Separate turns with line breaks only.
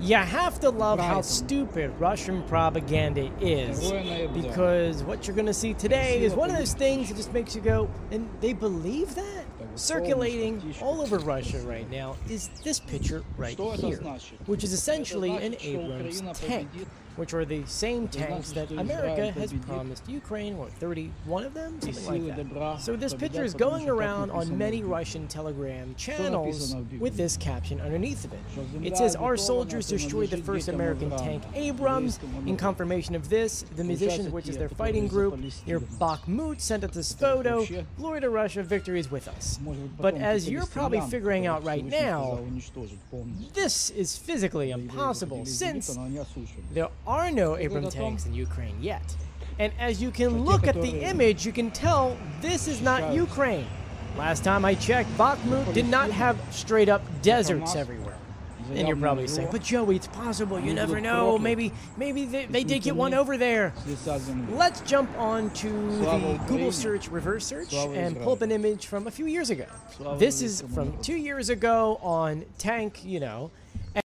You have to love how stupid Russian propaganda is. Because what you're going to see today is one of those things that just makes you go, and they believe that? Circulating all over Russia right now is this picture right here, which is essentially an Abrams tank which are the same tanks that America has promised Ukraine, what, 31 of them? Something like that. So this picture is going around on many Russian telegram channels with this caption underneath of it. It says, our soldiers destroyed the first American tank Abrams. In confirmation of this, the musicians, which is their fighting group, near Bakhmut, sent us this photo. Glory to Russia, victory is with us. But as you're probably figuring out right now, this is physically impossible since there are no Abram tanks in Ukraine yet. And as you can look at the image, you can tell this is not Ukraine. Last time I checked, Bakhmut did not have straight up deserts everywhere. And you're probably saying, but Joey, it's possible. You never know. Maybe, maybe they, they did get one over there. Let's jump on to the Google search, reverse search, and pull up an image from a few years ago. This is from two years ago on Tank, you know,